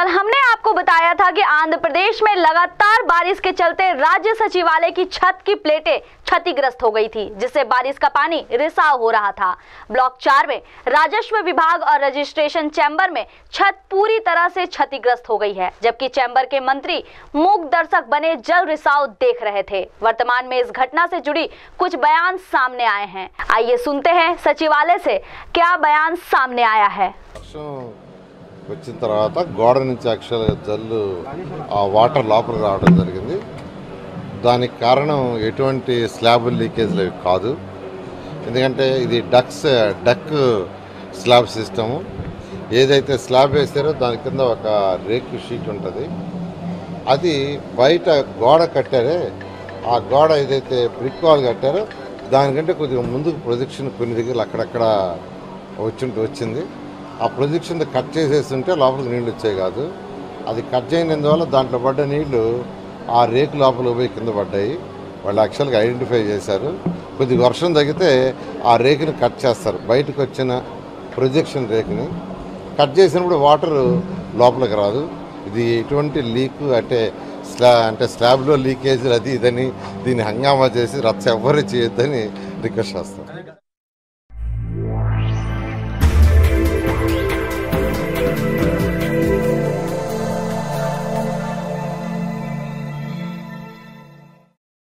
कल हमने आपको बताया था कि आंध्र प्रदेश में लगातार बारिश के चलते राज्य सचिवालय की छत की प्लेटें क्षतिग्रस्त हो गई थी, जिससे बारिश का पानी रिसाव हो रहा था। ब्लॉक चार में राजस्व विभाग और रजिस्ट्रेशन चैम्बर में छत पूरी तरह से क्षतिग्रस्त हो गई है, जबकि चैम्बर के मंत्री मूक दर्शक बने जल रिसाव देख रहे थे। वर्तमान में इस घटना से जुड़ी कुछ बयान सामने आए हैं। आइए सुनते हैं सचिवालय से क्या बयान सामने आया है। వచ్చిన తర్వాత గోడ నుంచి యాక్చువల్గా జల్లు ఆ వాటర్ లోపలికి రావడం జరిగింది. దానికి కారణం ఎటువంటి స్లాబ్ లీకేజ్లు అవి కాదు. ఎందుకంటే ఇది డక్స్ డక్ స్లాబ్ సిస్టము. ఏదైతే స్లాబ్ వేసారో దాని కింద ఒక రేకు షీట్ ఉంటుంది. అది బయట గోడ కట్టారే ఆ గోడ ఏదైతే బ్రిక్ వాల్ కట్టారో దానికంటే కొద్దిగా ముందుకు ప్రొజెక్షన్ కొన్ని దగ్గర అక్కడక్కడ వచ్చి వచ్చింది. ఆ ప్రొజెక్షన్ కట్ చేసేస్తుంటే లోపలికి నీళ్ళు వచ్చాయి కాదు. అది కట్ చేయనందువల్ల దాంట్లో పడ్డ నీళ్ళు ఆ రేకు లోపల పోయి కింద పడ్డాయి. వాళ్ళు యాక్చువల్గా ఐడెంటిఫై చేశారు. కొద్దిగా వర్షం తగ్గితే ఆ రేకుని కట్ చేస్తారు. బయటకు వచ్చిన ప్రొజెక్షన్ రేకుని కట్ చేసినప్పుడు వాటర్ లోపలికి రాదు. ఇది ఎటువంటి లీక్ అంటే స్లా అంటే స్లాబ్లో లీకేజ్ అది ఇదని దీన్ని హంగామా చేసి రచ్చ ఎవ్వరు చేయొద్దని రిక్వెస్ట్ చేస్తాం.